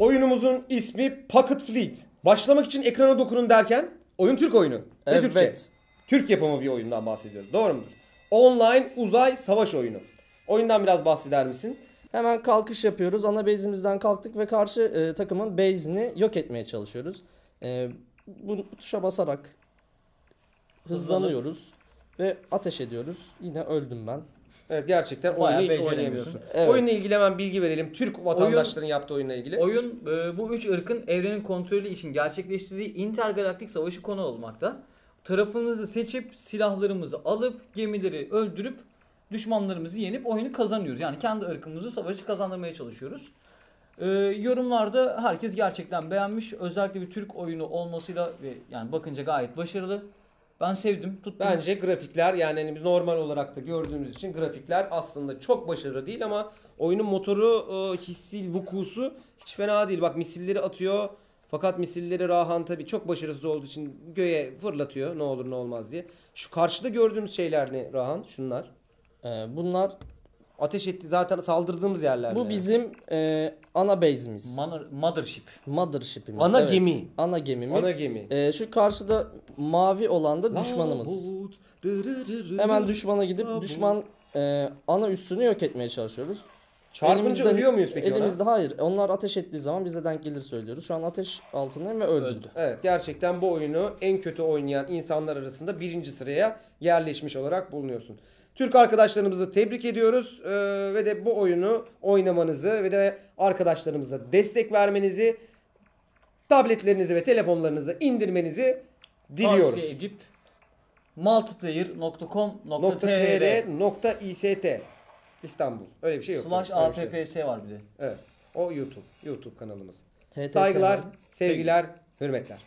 Oyunumuzun ismi Pocket Fleet. Başlamak için ekrana dokunun derken oyun Türk oyunu. Ve Evet. Türkçe. Türk yapımı bir oyundan bahsediyoruz. Doğru mudur? Online uzay savaş oyunu. Oyundan biraz bahseder misin? Hemen kalkış yapıyoruz. Ana base'imizden kalktık ve karşı e, takımın base'ini yok etmeye çalışıyoruz. E, bu tuşa basarak hızlanıyoruz ve ateş ediyoruz. Yine öldüm ben. Evet gerçekten Bayağı oyunu hiç beceremiyorsun. oynayamıyorsun. Evet. Oyunla ilgili hemen bilgi verelim. Türk vatandaşların yaptığı oyunla ilgili. Oyun e, bu üç ırkın evrenin kontrolü için gerçekleştirdiği intergalaktik savaşı konu olmakta. Tarafımızı seçip silahlarımızı alıp gemileri öldürüp düşmanlarımızı yenip oyunu kazanıyoruz. Yani kendi ırkımızı savaşı kazandırmaya çalışıyoruz. E, yorumlarda herkes gerçekten beğenmiş. Özellikle bir Türk oyunu olmasıyla ve yani bakınca gayet başarılı. Ben sevdim, tuttum. Bence grafikler yani hani biz normal olarak da gördüğümüz için grafikler aslında çok başarılı değil ama oyunun motoru e, hissi, vukusu hiç fena değil. Bak misilleri atıyor fakat misilleri Rahan tabii çok başarısız olduğu için göğe fırlatıyor ne olur ne olmaz diye. Şu karşıda gördüğümüz şeyler ne Rahan? Şunlar. E, bunlar Ateş etti zaten saldırdığımız yerler. bu bizim e, ana base'imiz. Mother- Mothership. Mothership'imiz. Ana gemi. Ana gemimiz. Ana gemi. E, şu karşıda mavi olan da düşmanımız. Hemen düşmana gidip düşman e, ana üssünü yok etmeye çalışıyoruz. Çarpınca Elimizden- ölüyor muyuz peki Elimizde ona? hayır. Onlar ateş ettiği zaman bize denk gelir söylüyoruz. Şu an ateş altındayım ve öldüm. Öldü. Evet gerçekten bu oyunu en kötü oynayan insanlar arasında birinci sıraya yerleşmiş olarak bulunuyorsun. Türk arkadaşlarımızı tebrik ediyoruz Ee, ve de bu oyunu oynamanızı ve de arkadaşlarımıza destek vermenizi, tabletlerinizi ve telefonlarınızı indirmenizi diliyoruz. Tavsiye edip multiplayer.com.tr .tr nokta .ist İstanbul. Öyle bir şey yok. slash Öyle bir şey apps var bir de. Evet. O YouTube. YouTube kanalımız. TTT Saygılar, var. sevgiler, hürmetler.